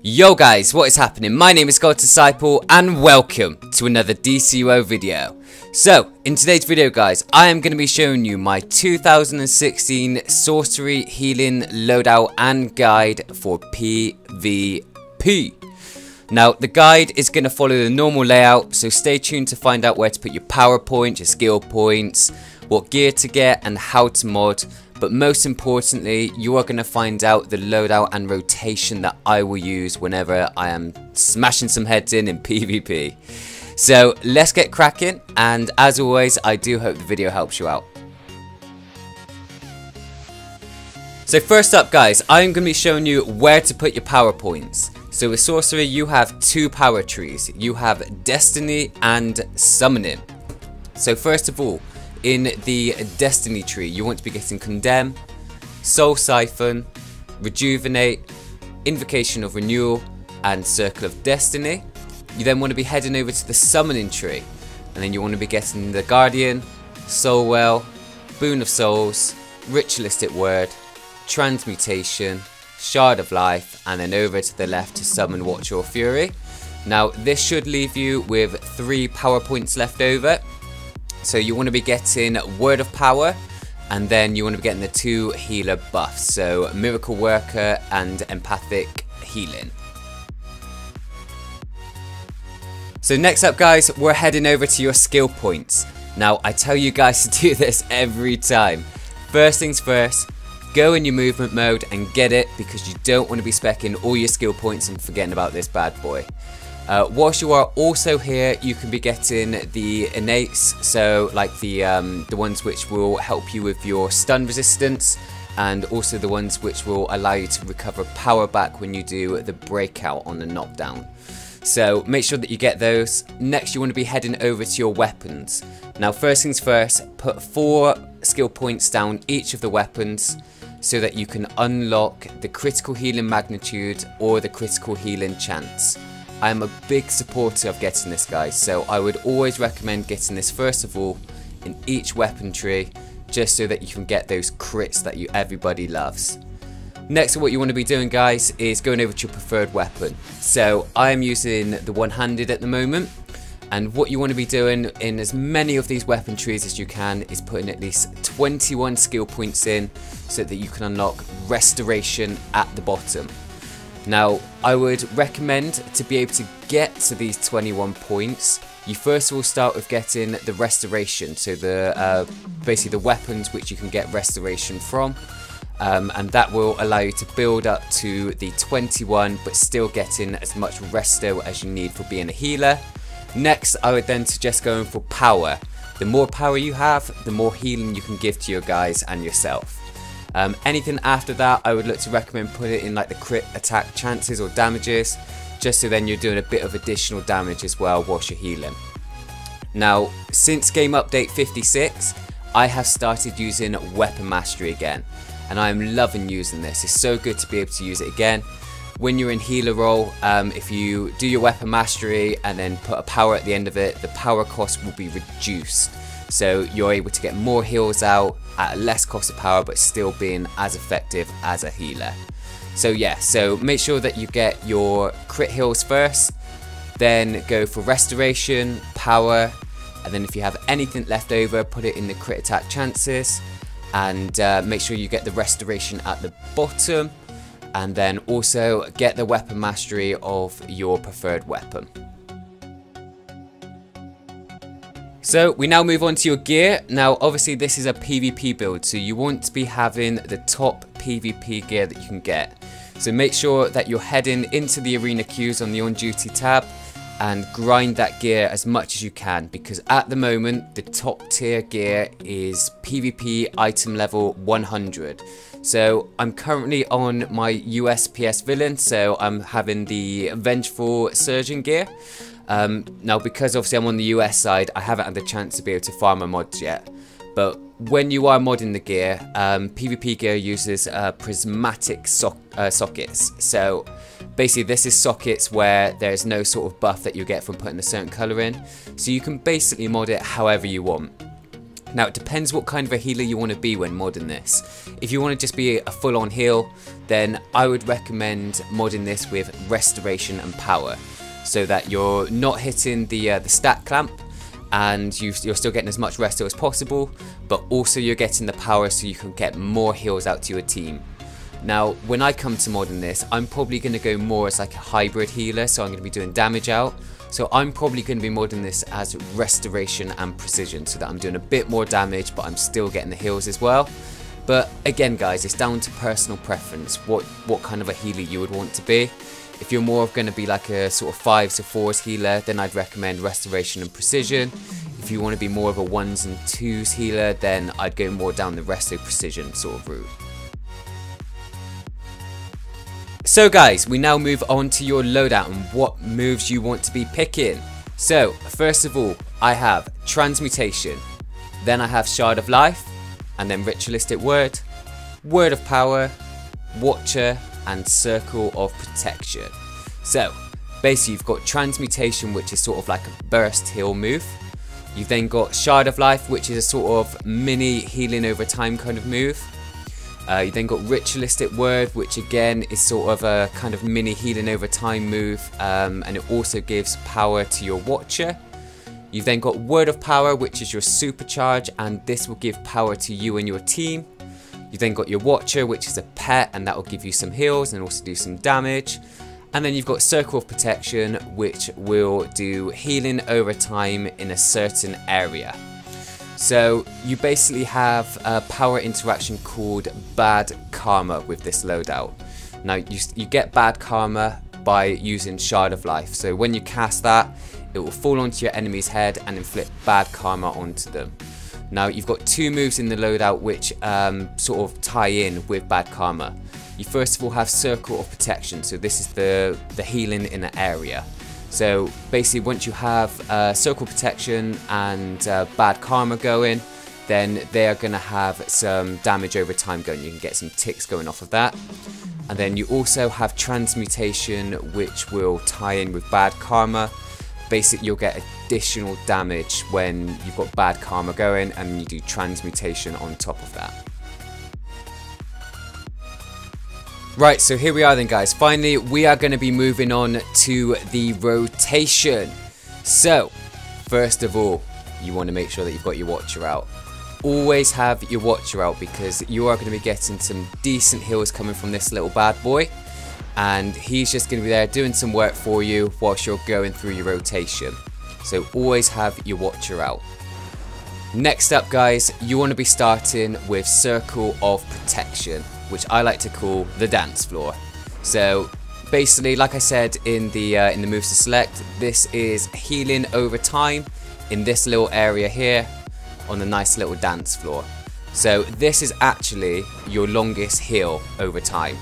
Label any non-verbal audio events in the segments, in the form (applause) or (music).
Yo guys, what is happening? My name is God Disciple and welcome to another DCUO video. So, in today's video guys, I am going to be showing you my 2016 Sorcery Healing Loadout and Guide for PvP. Now, the guide is going to follow the normal layout, so stay tuned to find out where to put your power points, your skill points, what gear to get and how to mod but most importantly, you are going to find out the loadout and rotation that I will use whenever I am smashing some heads in in (laughs) PvP. So let's get cracking, and as always, I do hope the video helps you out. So first up guys, I'm going to be showing you where to put your power points. So with Sorcery, you have two power trees. You have Destiny and Summoning. So first of all, in the Destiny tree, you want to be getting Condemn, Soul Siphon, Rejuvenate, Invocation of Renewal, and Circle of Destiny. You then want to be heading over to the Summoning tree, and then you want to be getting the Guardian, Soul Well, Boon of Souls, Ritualistic Word, Transmutation, Shard of Life, and then over to the left to summon Watcher or Fury. Now, this should leave you with three power points left over, so you want to be getting Word of Power, and then you want to be getting the two healer buffs, so Miracle Worker and Empathic Healing. So next up guys, we're heading over to your skill points. Now I tell you guys (laughs) to do this every time. First things first, go in your movement mode and get it because you don't want to be specking all your skill points and forgetting about this bad boy. Uh, whilst you are also here, you can be getting the innates, so like the um, the ones which will help you with your stun resistance, and also the ones which will allow you to recover power back when you do the breakout on the knockdown. So make sure that you get those. Next, you want to be heading over to your weapons. Now, first things first, put four skill points down each of the weapons so that you can unlock the critical healing magnitude or the critical healing chance. I am a big supporter of getting this guys, so I would always recommend getting this first of all in each weapon tree, just so that you can get those crits that you everybody loves. Next what you want to be doing guys is going over to your preferred weapon. So I am using the one-handed at the moment, and what you want to be doing in as many of these weapon trees as you can is putting at least 21 skill points in so that you can unlock restoration at the bottom. Now, I would recommend to be able to get to these 21 points, you first of all start with getting the restoration, so the uh, basically the weapons which you can get restoration from, um, and that will allow you to build up to the 21, but still getting as much resto as you need for being a healer. Next, I would then suggest going for power. The more power you have, the more healing you can give to your guys and yourself. Um, anything after that, I would look to recommend put it in like the crit attack chances or damages, just so then you're doing a bit of additional damage as well whilst you're healing. Now, since game update 56, I have started using Weapon Mastery again, and I am loving using this. It's so good to be able to use it again. When you're in healer role, um, if you do your Weapon Mastery and then put a power at the end of it, the power cost will be reduced. So you're able to get more heals out at less cost of power but still being as effective as a healer. So yeah, so make sure that you get your crit heals first, then go for restoration, power, and then if you have anything left over, put it in the crit attack chances, and uh, make sure you get the restoration at the bottom, and then also get the weapon mastery of your preferred weapon. So we now move on to your gear. Now obviously this is a PvP build so you want to be having the top PvP gear that you can get. So make sure that you're heading into the arena queues on the on duty tab and grind that gear as much as you can because at the moment the top tier gear is PvP item level 100. So I'm currently on my USPS villain so I'm having the Vengeful Surgeon gear. Um, now, because obviously I'm on the US side, I haven't had the chance to be able to farm my mods yet. But when you are modding the gear, um, PvP gear uses uh, prismatic so uh, sockets. So basically this is sockets where there's no sort of buff that you get from putting a certain colour in. So you can basically mod it however you want. Now it depends what kind of a healer you want to be when modding this. If you want to just be a full on heal, then I would recommend modding this with restoration and power. So that you're not hitting the, uh, the stat clamp and you, are still getting as much resto as possible, but also you're getting the power so you can get more heals out to your team. Now, when I come to modding this, I'm probably going to go more as like a hybrid healer, so I'm going to be doing damage out. So I'm probably going to be modding this as restoration and precision, so that I'm doing a bit more damage, but I'm still getting the heals as well. But again, guys, it's down to personal preference, what, what kind of a healer you would want to be. If you're more of going to be like a sort of 5s to 4s healer, then I'd recommend restoration and precision. If you want to be more of a 1s and 2s healer, then I'd go more down the resto precision sort of route. So guys, we now move on to your loadout and what moves you want to be picking. So, first of all, I have Transmutation, then I have Shard of Life, and then Ritualistic Word, Word of Power, Watcher, and Circle of Protection. So, basically you've got Transmutation, which is sort of like a burst heal move. You've then got Shard of Life, which is a sort of mini healing over time kind of move. Uh, you then got Ritualistic Word, which again is sort of a kind of mini healing over time move, um, and it also gives power to your Watcher. You've then got Word of Power, which is your supercharge, and this will give power to you and your team. You've then got your Watcher, which is a pet, and that will give you some heals and also do some damage. And then you've got Circle of Protection, which will do healing over time in a certain area. So you basically have a power interaction called Bad Karma with this loadout. Now you, you get Bad Karma by using Shard of Life. So when you cast that, it will fall onto your enemy's head and inflict Bad Karma onto them. Now you've got two moves in the loadout which um, sort of tie in with Bad Karma. You first of all have Circle of Protection, so this is the, the healing in an area. So basically once you have uh, Circle Protection and uh, Bad Karma going, then they are going to have some damage over time going. You can get some ticks going off of that. And then you also have Transmutation, which will tie in with Bad Karma. Basically, you'll get additional damage when you've got Bad Karma going, and you do Transmutation on top of that. Right, so here we are then guys. Finally, we are going to be moving on to the rotation. So, first of all, you want to make sure that you've got your watcher out. Always have your watcher out because you are going to be getting some decent heals coming from this little bad boy. And he's just going to be there doing some work for you whilst you're going through your rotation. So always have your watcher out. Next up guys, you want to be starting with Circle of Protection which I like to call the dance floor. So basically, like I said in the uh, in the moves to select, this is healing over time in this little area here on the nice little dance floor. So this is actually your longest heal over time.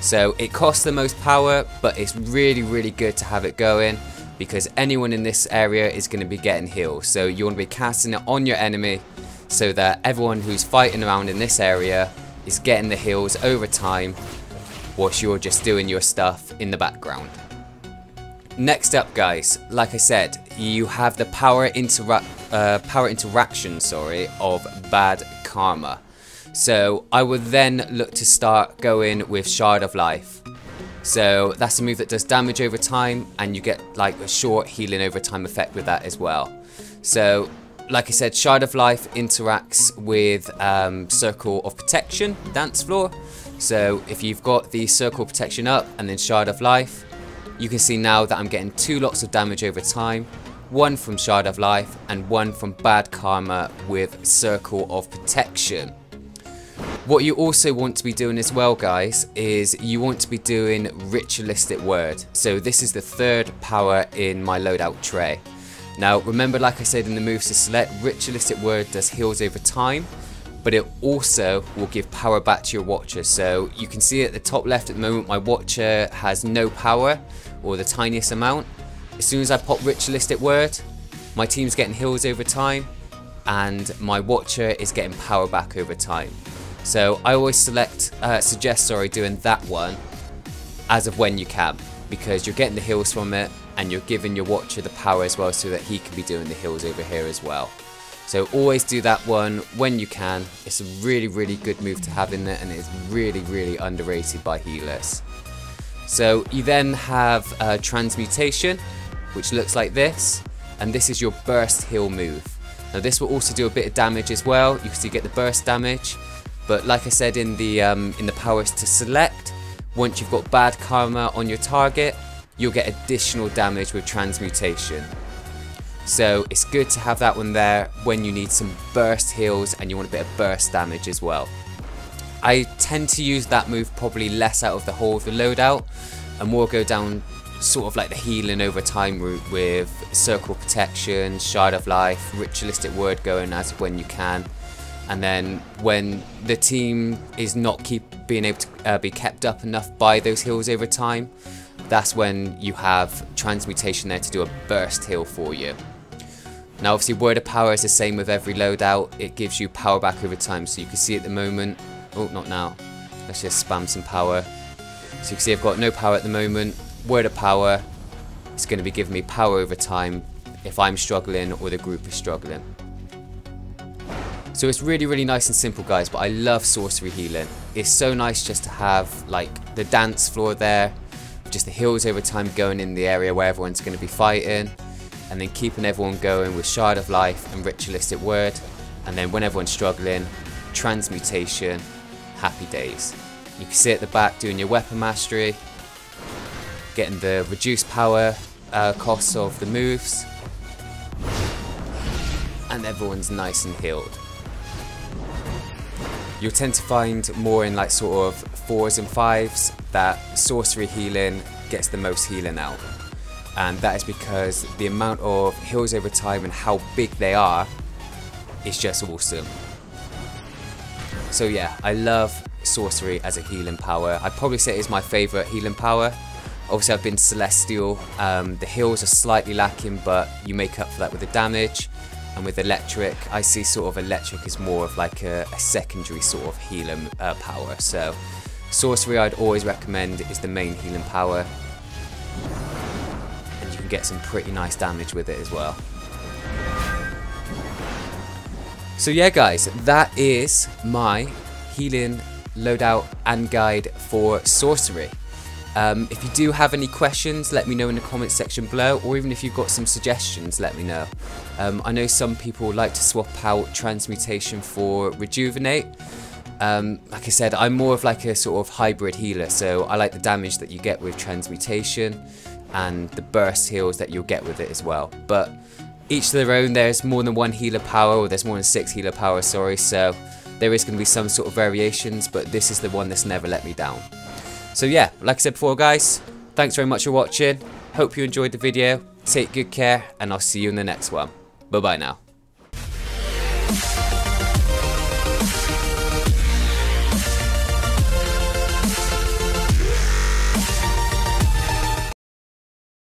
So it costs the most power, but it's really, really good to have it going because anyone in this area is going to be getting heals. So you want to be casting it on your enemy so that everyone who's fighting around in this area is getting the heals over time whilst you're just doing your stuff in the background. Next up guys, like I said, you have the power, intera uh, power interaction sorry, of Bad Karma. So I would then look to start going with Shard of Life. So that's a move that does damage over time and you get like a short healing over time effect with that as well. So like I said, Shard of Life interacts with um, Circle of Protection, Dance Floor. So if you've got the Circle of Protection up and then Shard of Life, you can see now that I'm getting two lots of damage over time. One from Shard of Life and one from Bad Karma with Circle of Protection. What you also want to be doing as well guys is you want to be doing Ritualistic Word. So this is the third power in my loadout tray. Now remember like I said in the moves to select, Ritualistic Word does heals over time, but it also will give power back to your Watcher. So you can see at the top left at the moment my Watcher has no power, or the tiniest amount. As soon as I pop Ritualistic Word, my team's getting heals over time, and my Watcher is getting power back over time. So I always select, uh, suggest sorry, doing that one as of when you can, because you're getting the heals from it, and you're giving your watcher the power as well so that he can be doing the heals over here as well. So always do that one when you can. It's a really, really good move to have in there and it's really, really underrated by healers. So you then have uh, Transmutation, which looks like this, and this is your burst heal move. Now this will also do a bit of damage as well. You can see get the burst damage, but like I said in the um, in the powers to select, once you've got bad karma on your target, you'll get additional damage with transmutation. So it's good to have that one there when you need some burst heals and you want a bit of burst damage as well. I tend to use that move probably less out of the whole of the loadout and more go down sort of like the healing over time route with circle protection, shard of life, ritualistic word going as when you can. And then when the team is not keep being able to uh, be kept up enough by those heals over time, that's when you have transmutation there to do a burst heal for you. Now obviously word of power is the same with every loadout, it gives you power back over time so you can see at the moment, oh not now, let's just spam some power. So you can see I've got no power at the moment, word of power, it's going to be giving me power over time if I'm struggling or the group is struggling. So it's really really nice and simple guys but I love sorcery healing. It's so nice just to have like the dance floor there, just the heals over time going in the area where everyone's going to be fighting and then keeping everyone going with Shard of Life and Ritualistic Word and then when everyone's struggling, Transmutation, Happy Days. You can see at the back doing your weapon mastery, getting the reduced power uh, costs of the moves and everyone's nice and healed. You'll tend to find more in like sort of fours and fives that sorcery healing gets the most healing out. And that is because the amount of heals over time and how big they are is just awesome. So yeah, I love sorcery as a healing power. I'd probably say it's my favourite healing power. Obviously I've been Celestial, um, the heals are slightly lacking but you make up for that with the damage and with electric I see sort of electric as more of like a, a secondary sort of healing uh, power. So sorcery I'd always recommend is the main healing power. And you can get some pretty nice damage with it as well. So yeah guys that is my healing loadout and guide for sorcery um, if you do have any questions, let me know in the comments section below, or even if you've got some suggestions, let me know. Um, I know some people like to swap out Transmutation for Rejuvenate. Um, like I said, I'm more of like a sort of hybrid healer, so I like the damage that you get with Transmutation and the burst heals that you'll get with it as well. But each to their own, there's more than one healer power, or there's more than six healer power, sorry, so there is going to be some sort of variations, but this is the one that's never let me down. So yeah, like I said before guys, thanks very much for watching. Hope you enjoyed the video. Take good care and I'll see you in the next one. Bye bye now.